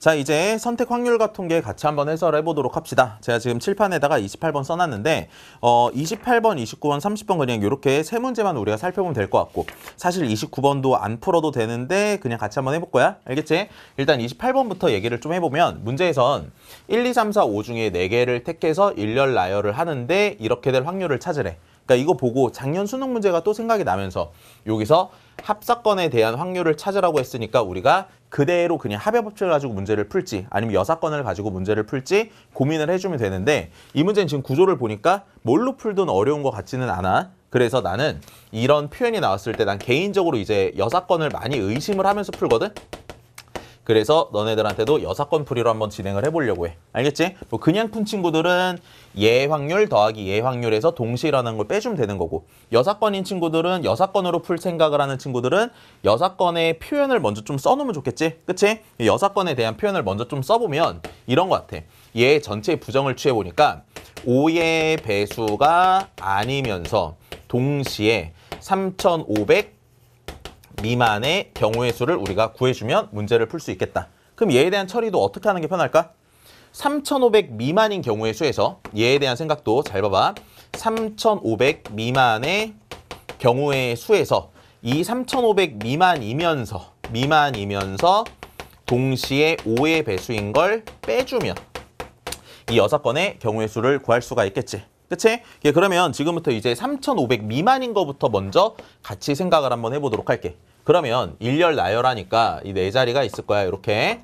자, 이제 선택 확률과 통계 같이 한번 해설해 보도록 합시다. 제가 지금 칠판에다가 28번 써놨는데, 어, 28번, 29번, 30번 그냥 이렇게 세 문제만 우리가 살펴보면 될 것 같고, 사실 29번도 안 풀어도 되는데, 그냥 같이 한번 해볼 거야. 알겠지? 일단 28번부터 얘기를 좀 해보면, 문제에선 1, 2, 3, 4, 5 중에 4개를 택해서 일렬 나열을 하는데, 이렇게 될 확률을 찾으래. 그러니까 이거 보고 작년 수능 문제가 또 생각이 나면서 여기서 합사건에 대한 확률을 찾으라고 했으니까 우리가 그대로 그냥 합의 법칙을 가지고 문제를 풀지 아니면 여사건을 가지고 문제를 풀지 고민을 해주면 되는데 이 문제는 지금 구조를 보니까 뭘로 풀든 어려운 것 같지는 않아. 그래서 나는 이런 표현이 나왔을 때 난 개인적으로 이제 여사건을 많이 의심을 하면서 풀거든. 그래서 너네들한테도 여사건 풀이로 한번 진행을 해보려고 해. 알겠지? 뭐 그냥 푼 친구들은 예 확률 더하기 예 확률에서 일어나는 걸 빼주면 되는 거고 여사건인 친구들은 여사건으로 풀 생각을 하는 친구들은 여사건의 표현을 먼저 좀 써놓으면 좋겠지? 그치? 여사건에 대한 표현을 먼저 좀 써보면 이런 거 같아. 얘 전체의 부정을 취해보니까 5의 배수가 아니면서 동시에 3,500 미만의 경우의 수를 우리가 구해주면 문제를 풀 수 있겠다. 그럼 얘에 대한 처리도 어떻게 하는 게 편할까? 3,500 미만인 경우의 수에서 얘에 대한 생각도 잘 봐봐. 3,500 미만의 경우의 수에서 이 3,500 미만이면서 미만이면서 동시에 5의 배수인 걸 빼주면 이 여섯 건의 경우의 수를 구할 수가 있겠지. 그치? 예, 그러면 지금부터 이제 3,500 미만인 거부터 먼저 같이 생각을 한번 해보도록 할게. 그러면 일렬 나열하니까 이 네 자리가 있을 거야, 이렇게.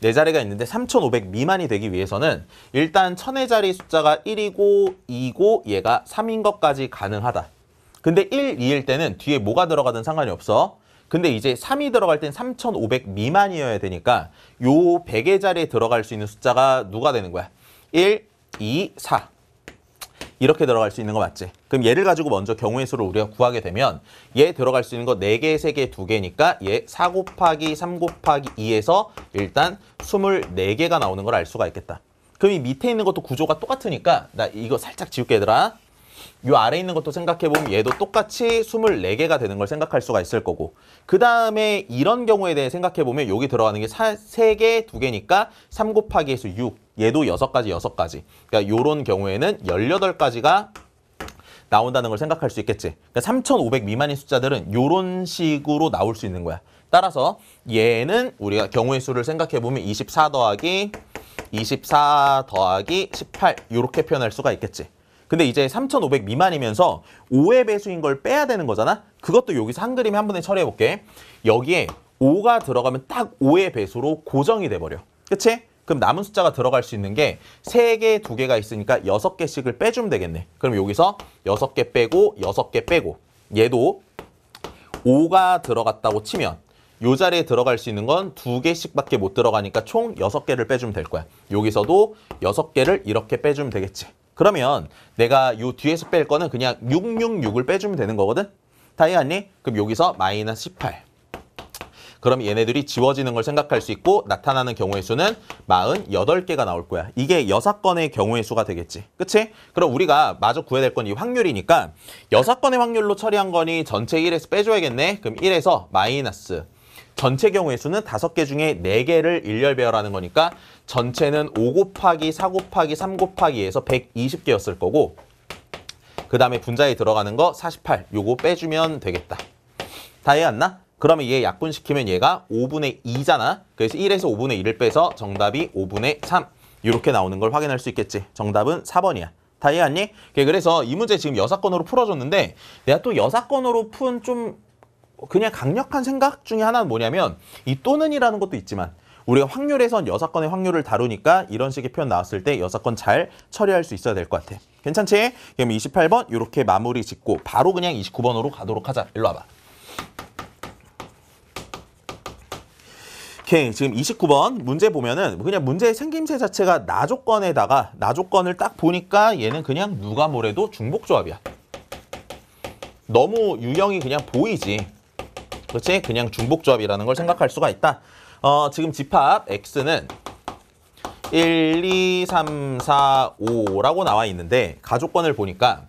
네 자리가 있는데 3,500 미만이 되기 위해서는 일단 천의 자리 숫자가 1이고 2고 얘가 3인 것까지 가능하다. 근데 1, 2일 때는 뒤에 뭐가 들어가든 상관이 없어. 근데 이제 3이 들어갈 땐 3,500 미만이어야 되니까 요 100의 자리에 들어갈 수 있는 숫자가 누가 되는 거야? 1, 2, 4. 이렇게 들어갈 수 있는 거 맞지? 그럼 얘를 가지고 먼저 경우의 수를 우리가 구하게 되면 얘 들어갈 수 있는 거 4개, 3개, 2개니까 얘 4 곱하기 3 곱하기 2에서 일단 24개가 나오는 걸 알 수가 있겠다. 그럼 이 밑에 있는 것도 구조가 똑같으니까 나 이거 살짝 지울게 얘들아. 요 아래 있는 것도 생각해보면 얘도 똑같이 24개가 되는 걸 생각할 수가 있을 거고 그 다음에 이런 경우에 대해 생각해보면 여기 들어가는 게 3개, 2개니까 3 곱하기 해서 6 얘도 6가지, 6가지. 그러니까 요런 경우에는 18가지가 나온다는 걸 생각할 수 있겠지. 그러니까 3,500 미만인 숫자들은 요런 식으로 나올 수 있는 거야. 따라서 얘는 우리가 경우의 수를 생각해보면 24 더하기 24 더하기 18 이렇게 표현할 수가 있겠지 근데 이제 3,500 미만이면서 5의 배수인 걸 빼야 되는 거잖아? 그것도 여기서 한 그림에 한 번에 처리해 볼게. 여기에 5가 들어가면 딱 5의 배수로 고정이 돼버려. 그치? 그럼 남은 숫자가 들어갈 수 있는 게 3개, 2개가 있으니까 6개씩을 빼주면 되겠네. 그럼 여기서 6개 빼고 6개 빼고 얘도 5가 들어갔다고 치면 요 자리에 들어갈 수 있는 건두 개씩밖에 못 들어가니까 총 6개를 빼주면 될 거야. 여기서도 6개를 이렇게 빼주면 되겠지. 그러면 내가 요 뒤에서 뺄 거는 그냥 666을 빼주면 되는 거거든? 다 이해했니? 그럼 여기서 마이너스 18. 그럼 얘네들이 지워지는 걸 생각할 수 있고 나타나는 경우의 수는 48개가 나올 거야. 이게 여섯 건의 경우의 수가 되겠지. 그치? 그럼 우리가 마저 구해야 될 건 이 확률이니까 여섯 건의 확률로 처리한 거니 전체 1에서 빼줘야겠네. 그럼 1에서 마이너스 전체 경우의 수는 다섯 개 중에 네개를 일렬 배열하는 거니까 전체는 5 곱하기 4 곱하기 3 곱하기 에서 120개였을 거고 그 다음에 분자에 들어가는 거 48, 요거 빼주면 되겠다. 다 이해했나? 그러면 얘 약분시키면 얘가 5분의 2잖아. 그래서 1에서 5분의 1을 빼서 정답이 5분의 3 이렇게 나오는 걸 확인할 수 있겠지. 정답은 4번이야. 다 이해했니? 그래서 이 문제 지금 여사건으로 풀어줬는데 내가 또 여사건으로 푼좀 그냥 강력한 생각 중에 하나는 뭐냐면 이 또는이라는 것도 있지만 우리가 확률에선 여섯 건의 확률을 다루니까 이런 식의 표현 나왔을 때 여섯 건잘 처리할 수 있어야 될 것 같아. 괜찮지? 그럼 28번 이렇게 마무리 짓고 바로 그냥 29번으로 가도록 하자. 일로 와봐. 오케이 지금 29번 문제 보면은 그냥 문제의 생김새 자체가 나 조건에다가 나 조건을 딱 보니까 얘는 그냥 누가 뭐래도 중복조합이야. 너무 유형이 그냥 보이지. 그렇지? 그냥 중복조합이라는 걸 생각할 수가 있다. 어, 지금 집합 x는 1, 2, 3, 4, 5라고 나와 있는데 가족권을 보니까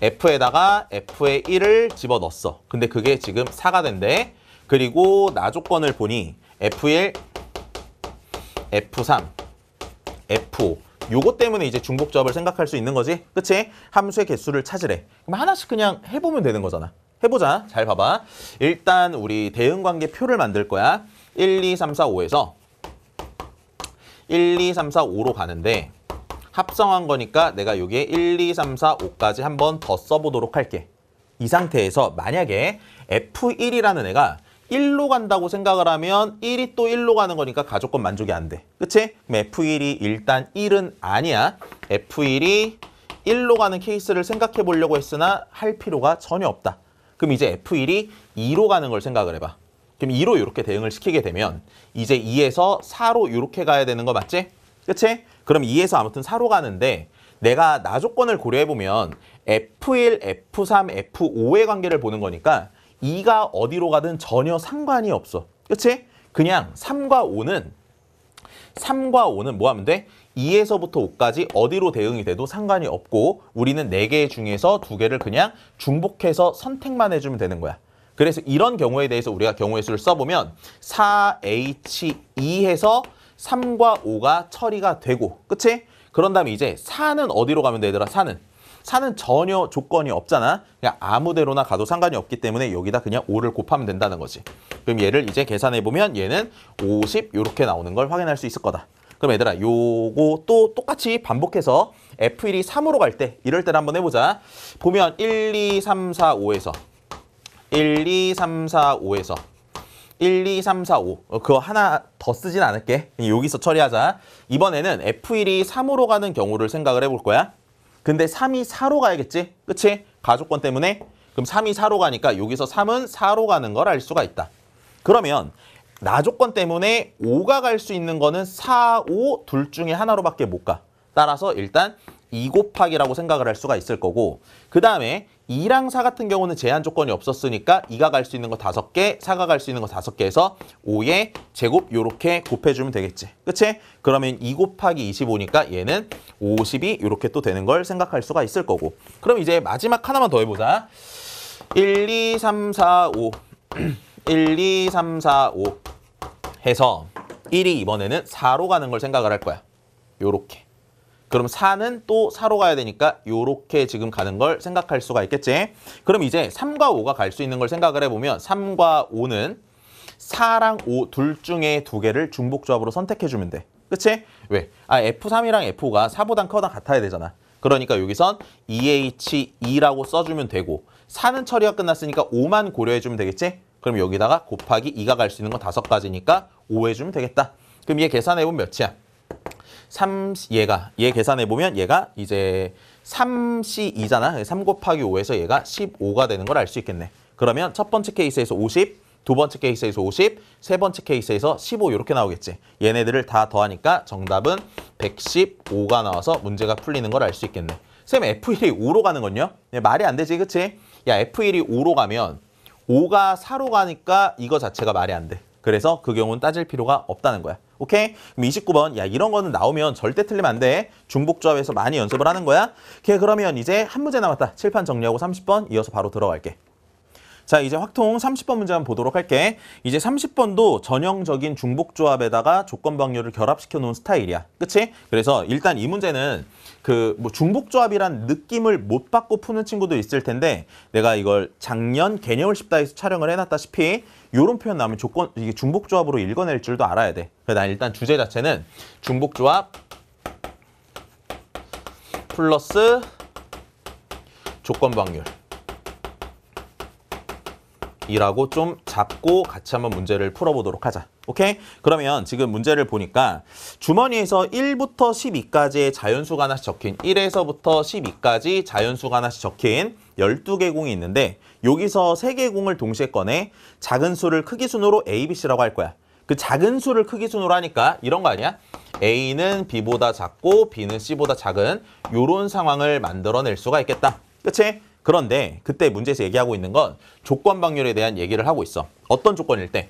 f에다가 f의 1을 집어넣었어. 근데 그게 지금 4가 된대. 그리고 나조건을 보니 F1, F3, F5 요것 때문에 이제 중복조합을 생각할 수 있는 거지 그치? 함수의 개수를 찾으래 그럼 하나씩 그냥 해보면 되는 거잖아 해보자 잘 봐봐 일단 우리 대응관계 표를 만들 거야 1, 2, 3, 4, 5에서 1, 2, 3, 4, 5로 가는데 합성한 거니까 내가 여기에 1, 2, 3, 4, 5까지 한 번 더 써보도록 할게 이 상태에서 만약에 F1이라는 애가 1로 간다고 생각을 하면 1이 또 1로 가는 거니까 가족권 만족이 안 돼. 그치? 그럼 F1이 일단 1은 아니야. F1이 1로 가는 케이스를 생각해 보려고 했으나 할 필요가 전혀 없다. 그럼 이제 F1이 2로 가는 걸 생각을 해봐. 그럼 2로 이렇게 대응을 시키게 되면 이제 2에서 4로 이렇게 가야 되는 거 맞지? 그치? 그럼 2에서 아무튼 4로 가는데 내가 나조건을 고려해보면 F1, F3, F5의 관계를 보는 거니까 2가 어디로 가든 전혀 상관이 없어. 그치? 그냥 3과 5는 3과 5는 뭐 하면 돼? 2에서부터 5까지 어디로 대응이 돼도 상관이 없고 우리는 4개 중에서 2개를 그냥 중복해서 선택만 해주면 되는 거야. 그래서 이런 경우에 대해서 우리가 경우의 수를 써보면 4H2 해서 3과 5가 처리가 되고 그치? 그런 다음에 이제 4는 어디로 가면 되더라? 4는 4는 전혀 조건이 없잖아. 그냥 아무데로나 가도 상관이 없기 때문에 여기다 그냥 5를 곱하면 된다는 거지. 그럼 얘를 이제 계산해 보면 얘는 50 이렇게 나오는 걸 확인할 수 있을 거다. 그럼 얘들아 요거 또 똑같이 반복해서 F1이 3으로 갈 때 이럴 때를 한번 해보자. 보면 1, 2, 3, 4, 5에서 1, 2, 3, 4, 5에서 1, 2, 3, 4, 5 어, 그거 하나 더 쓰진 않을게. 여기서 처리하자. 이번에는 F1이 3으로 가는 경우를 생각을 해볼 거야. 근데 3이 4로 가야겠지? 그치? 가족권 때문에? 그럼 3이 4로 가니까 여기서 3은 4로 가는 걸 알 수가 있다. 그러면 나조건 때문에 5가 갈 수 있는 거는 4, 5 둘 중에 하나로밖에 못 가. 따라서 일단 2 곱하기라고 생각을 할 수가 있을 거고 그 다음에 2랑 4 같은 경우는 제한 조건이 없었으니까 2가 갈 수 있는 거 5개, 4가 갈 수 있는 거 5개에서 5의 제곱 요렇게 곱해주면 되겠지. 그치? 그러면 2 곱하기 25니까 얘는 50이 요렇게 또 되는 걸 생각할 수가 있을 거고 그럼 이제 마지막 하나만 더 해보자. 1, 2, 3, 4, 5 1, 2, 3, 4, 5 해서 1이 이번에는 4로 가는 걸 생각을 할 거야. 요렇게. 그럼 4는 또 4로 가야 되니까 요렇게 지금 가는 걸 생각할 수가 있겠지. 그럼 이제 3과 5가 갈 수 있는 걸 생각을 해보면 3과 5는 4랑 5 둘 중에 두 개를 중복조합으로 선택해주면 돼. 그치? 왜? 아 F3이랑 F5가 4보단 커다 같아야 되잖아. 그러니까 여기선 EH2라고 써주면 되고 4는 처리가 끝났으니까 5만 고려해주면 되겠지? 그럼 여기다가 곱하기 2가 갈 수 있는 건 다섯 가지니까 5 해주면 되겠다. 그럼 얘 계산해보면 몇이야? 3 얘가 얘 계산해 보면 얘가 이제 3C2잖아. 3 곱하기 5에서 얘가 15가 되는 걸 알 수 있겠네. 그러면 첫 번째 케이스에서 50, 두 번째 케이스에서 50, 세 번째 케이스에서 15 이렇게 나오겠지. 얘네들을 다 더하니까 정답은 115가 나와서 문제가 풀리는 걸 알 수 있겠네. 쌤 F1이 5로 가는 건요? 말이 안 되지, 그치? 야 F1이 5로 가면 5가 4로 가니까 이거 자체가 말이 안 돼. 그래서 그 경우는 따질 필요가 없다는 거야. 오케이? 그럼 29번. 야, 이런 거는 나오면 절대 틀리면 안 돼. 중복조합에서 많이 연습을 하는 거야. 오케이, 그러면 이제 한 문제 남았다. 칠판 정리하고 30번 이어서 바로 들어갈게. 자, 이제 확통 30번 문제 한번 보도록 할게. 이제 30번도 전형적인 중복 조합에다가 조건방류를 결합시켜 놓은 스타일이야. 그치? 그래서 일단 이 문제는 그 뭐 중복 조합이란 느낌을 못 받고 푸는 친구도 있을 텐데 내가 이걸 작년 개념을 쉽다해서 촬영을 해놨다시피 이런 표현 나오면 조건 이게 중복 조합으로 읽어낼 줄도 알아야 돼. 그래서 난 일단 주제 자체는 중복 조합 플러스 조건방률 이라고 좀 잡고 같이 한번 문제를 풀어보도록 하자. 오케이? 그러면 지금 문제를 보니까 주머니에서 1부터 12까지의 자연수가 하나씩 적힌 1에서부터 12까지 자연수가 하나씩 적힌 12개 공이 있는데 여기서 3개 공을 동시에 꺼내 작은 수를 크기 순으로 A, B, C라고 할 거야. 그 작은 수를 크기 순으로 하니까 이런 거 아니야? A는 B보다 작고 B는 C보다 작은 이런 상황을 만들어낼 수가 있겠다. 그치? 그런데 그때 문제에서 얘기하고 있는 건 조건 방률에 대한 얘기를 하고 있어. 어떤 조건일 때?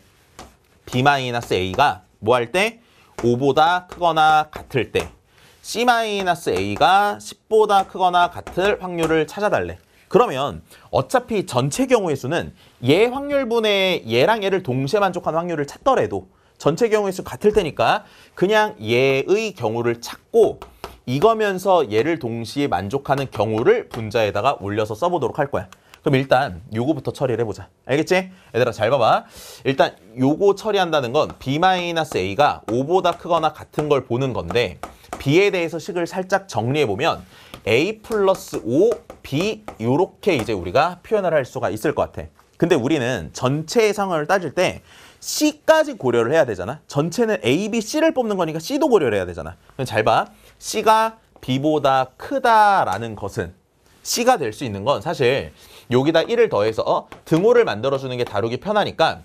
B-A가 뭐 할 때? 5보다 크거나 같을 때 C-A가 10보다 크거나 같을 확률을 찾아달래. 그러면 어차피 전체 경우의 수는 얘 확률분의 얘랑 얘를 동시에 만족하는 확률을 찾더라도 전체 경우의 수 같을 테니까 그냥 얘의 경우를 찾고 이거면서 얘를 동시에 만족하는 경우를 분자에다가 올려서 써보도록 할 거야. 그럼 일단 요거부터 처리를 해보자. 알겠지? 얘들아 잘 봐봐. 일단 요거 처리한다는 건 b-a가 5보다 크거나 같은 걸 보는 건데 b에 대해서 식을 살짝 정리해보면 a 플러스 5, b 요렇게 이제 우리가 표현을 할 수가 있을 것 같아. 근데 우리는 전체의 상황을 따질 때 C까지 고려를 해야 되잖아. 전체는 A, B, C를 뽑는 거니까 C도 고려를 해야 되잖아. 그럼 잘 봐. C가 B보다 크다라는 것은 C가 될 수 있는 건 사실 여기다 1을 더해서 어? 등호를 만들어주는 게 다루기 편하니까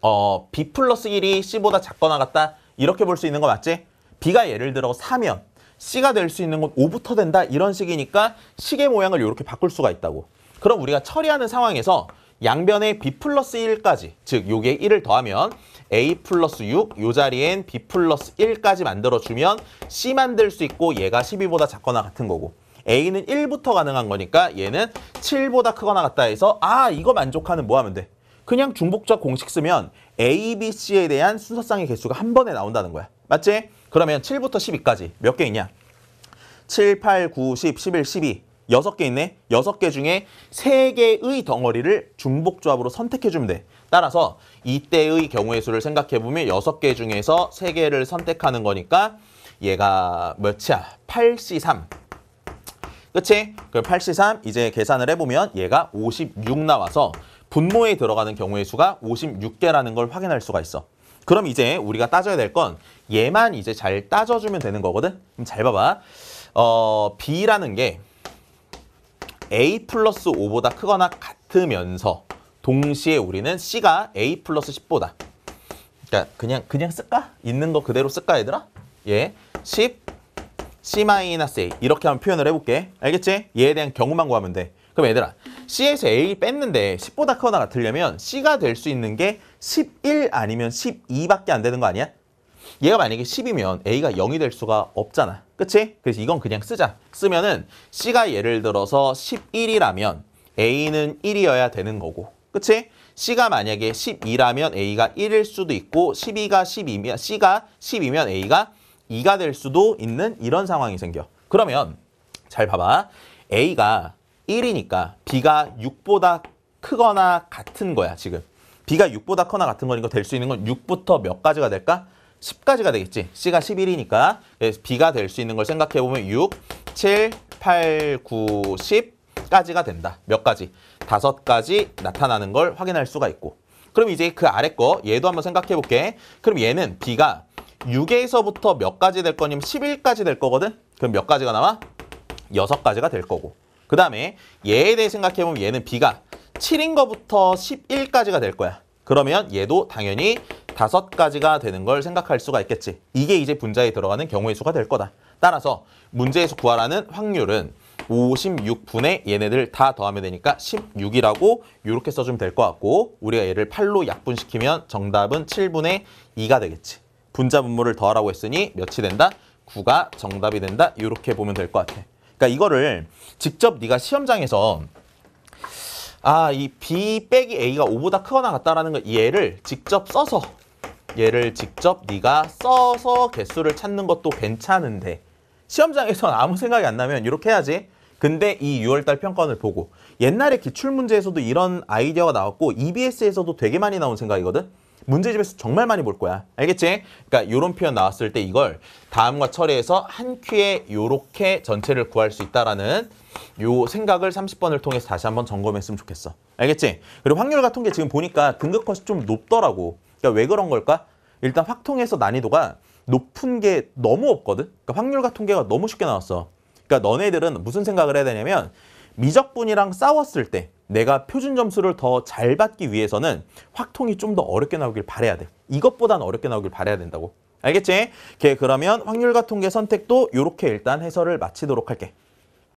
어, B 플러스 1이 C보다 작거나 같다 이렇게 볼 수 있는 거 맞지? B가 예를 들어 4면 C가 될 수 있는 건 5부터 된다 이런 식이니까 식의 모양을 이렇게 바꿀 수가 있다고. 그럼 우리가 처리하는 상황에서 양변에 b 플러스 1까지 즉 요게 1을 더하면 a 플러스 6, 요 자리엔 b 플러스 1까지 만들어주면 c 만들 수 있고 얘가 12보다 작거나 같은 거고 a는 1부터 가능한 거니까 얘는 7보다 크거나 같다 해서 아 이거 만족하는 뭐 하면 돼? 그냥 중복적 공식 쓰면 a, b, c에 대한 순서상의 개수가 한 번에 나온다는 거야. 맞지? 그러면 7부터 12까지 몇 개 있냐? 7, 8, 9, 10, 11, 12 여섯 개 있네. 여섯 개 중에 세 개의 덩어리를 중복조합으로 선택해주면 돼. 따라서 이때의 경우의 수를 생각해보면 여섯 개 중에서 세 개를 선택하는 거니까 얘가 몇이야? 8C3. 그치? 그 8C3 이제 계산을 해보면 얘가 56 나와서 분모에 들어가는 경우의 수가 56개라는 걸 확인할 수가 있어. 그럼 이제 우리가 따져야 될 건 얘만 이제 잘 따져주면 되는 거거든? 그럼 잘 봐봐. 어, B라는 게 a 플러스 5보다 크거나 같으면서 동시에 우리는 c가 a 플러스 10보다 그러니까 그냥 그냥 쓸까? 있는 거 그대로 쓸까 얘들아? 예, 10 c 마이너스 a 이렇게 한번 표현을 해볼게 알겠지? 얘에 대한 경우만 구하면 돼 그럼 얘들아 c에서 a 뺐는데 10보다 크거나 같으려면 c가 될 수 있는 게 11 아니면 12밖에 안 되는 거 아니야? 얘가 만약에 10이면 a가 0이 될 수가 없잖아. 그치? 그래서 이건 그냥 쓰자. 쓰면은 c가 예를 들어서 11이라면 a는 1이어야 되는 거고. 그치? c가 만약에 12라면 a가 1일 수도 있고 12가 12면 c가 10이면 a가 2가 될 수도 있는 이런 상황이 생겨. 그러면 잘 봐봐. a가 1이니까 b가 6보다 크거나 같은 거야, 지금. b가 6보다 크거나 같은 거니까 될 수 있는 건 6부터 몇 가지가 될까? 10까지가 되겠지. C가 11이니까 B가 될 수 있는 걸 생각해보면 6, 7, 8, 9, 10까지가 된다. 몇 가지? 다섯 가지 나타나는 걸 확인할 수가 있고 그럼 이제 그 아래 거 얘도 한번 생각해볼게. 그럼 얘는 B가 6에서부터 몇 가지 될 거냐면 11까지 될 거거든? 그럼 몇 가지가 나와? 6가지가 될 거고 그 다음에 얘에 대해 생각해보면 얘는 B가 7인 거부터 11까지가 될 거야. 그러면 얘도 당연히 다섯 가지가 되는 걸 생각할 수가 있겠지. 이게 이제 분자에 들어가는 경우의 수가 될 거다. 따라서 문제에서 구하라는 확률은 56분의 얘네들 다 더하면 되니까 16이라고 이렇게 써주면 될 것 같고 우리가 얘를 8로 약분시키면 정답은 7분의 2가 되겠지. 분자 분모를 더하라고 했으니 몇이 된다? 9가 정답이 된다. 이렇게 보면 될 것 같아. 그러니까 이거를 직접 네가 시험장에서 아, 이 B 빼기 A가 5보다 크거나 같다라는 거 얘를 직접 써서 얘를 직접 네가 써서 개수를 찾는 것도 괜찮은데 시험장에서는 아무 생각이 안 나면 이렇게 해야지. 근데 이 6월달 평가원을 보고 옛날에 기출문제에서도 이런 아이디어가 나왔고 EBS에서도 되게 많이 나온 생각이거든. 문제집에서 정말 많이 볼 거야. 알겠지? 그러니까 이런 표현 나왔을 때 이걸 다음과 처리해서 한 큐에 이렇게 전체를 구할 수 있다라는 요 생각을 30번을 통해서 다시 한번 점검했으면 좋겠어. 알겠지? 그리고 확률과 통계 지금 보니까 등급 컷이 좀 높더라고. 그러니까 왜 그런 걸까? 일단 확통에서 난이도가 높은 게 너무 없거든. 그러니까 확률과 통계가 너무 쉽게 나왔어. 그러니까 너네들은 무슨 생각을 해야 되냐면 미적분이랑 싸웠을 때 내가 표준 점수를 더 잘 받기 위해서는 확통이 좀 더 어렵게 나오길 바래야 돼. 이것보다는 어렵게 나오길 바래야 된다고. 알겠지? 그러면 확률과 통계 선택도 이렇게 일단 해설을 마치도록 할게.